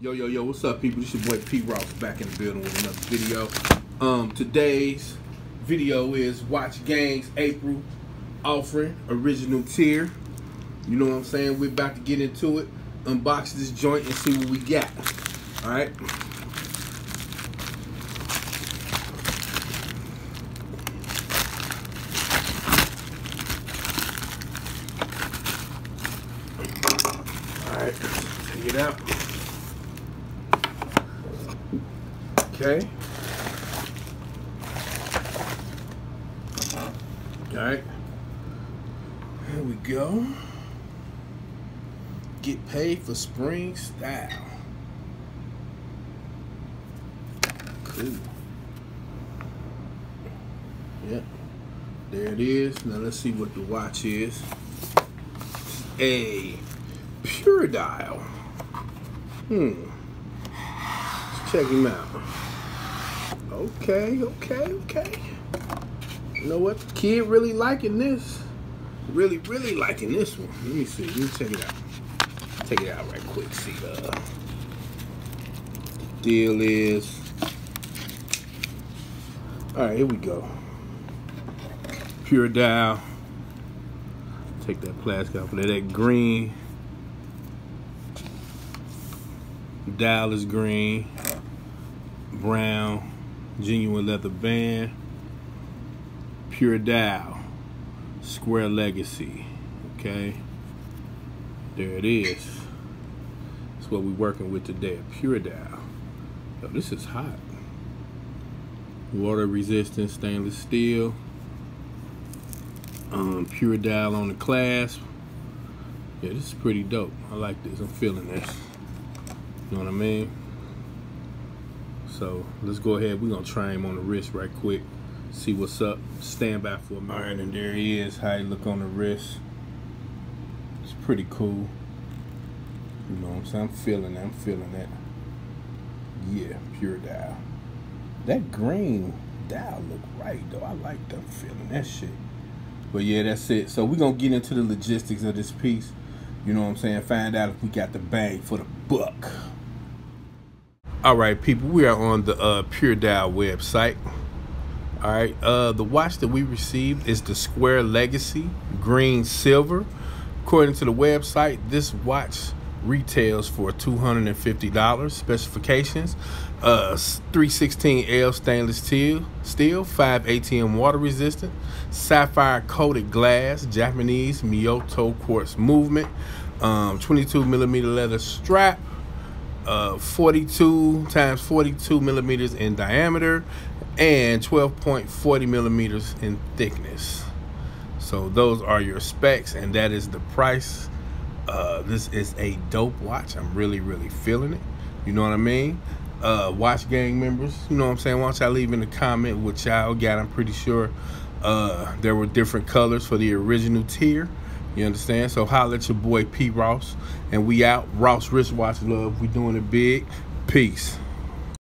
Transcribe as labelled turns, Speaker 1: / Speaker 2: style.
Speaker 1: Yo, yo, yo, what's up, people? This your boy P Ross back in the building with another video. Um, today's video is Watch Gang's April offering, original tier. You know what I'm saying? We're about to get into it, unbox this joint, and see what we got. All right. All right, take it out. Okay. All right. Here we go. Get paid for spring style. Cool. Yep. There it is. Now let's see what the watch is. A pure dial. Hmm. Let's check him out. Okay, okay, okay. You know what? Kid really liking this. Really, really liking this one. Let me see. Let me check it out. Take it out right quick. See the deal is. All right, here we go. Pure dial. Take that plastic off of there. That green dial is green. Brown genuine leather band, pure dial, square legacy. Okay, there it is. That's what we're working with today. Pure dial. Yo, this is hot. Water resistant stainless steel. Um, pure dial on the clasp. Yeah, this is pretty dope. I like this. I'm feeling this. You know what I mean? So let's go ahead. We're gonna try him on the wrist right quick. See what's up. Stand by for a minute. All right, and there he is. How he look on the wrist. It's pretty cool. You know what I'm saying? I'm feeling that. I'm feeling that. Yeah, pure dial. That green dial look right though. I like that. I'm feeling that shit. But yeah, that's it. So we're gonna get into the logistics of this piece. You know what I'm saying? Find out if we got the bang for the buck. All right, people, we are on the uh, Pure Dial website. All right, uh, the watch that we received is the Square Legacy Green Silver. According to the website, this watch retails for $250. Specifications, uh, 316L stainless steel, steel, 5 ATM water resistant, sapphire coated glass, Japanese Miyota quartz movement, um, 22 millimeter leather strap, uh, 42 times 42 millimeters in diameter and 12.40 millimeters in thickness. So those are your specs and that is the price. Uh, this is a dope watch. I'm really, really feeling it. You know what I mean? Uh, watch gang members, you know what I'm saying? Don't y'all leave in the comment what y'all got? I'm pretty sure uh, there were different colors for the original tier. You understand? So holla at your boy P Ross. And we out. Ross Wristwatch Love. We doing it big. Peace.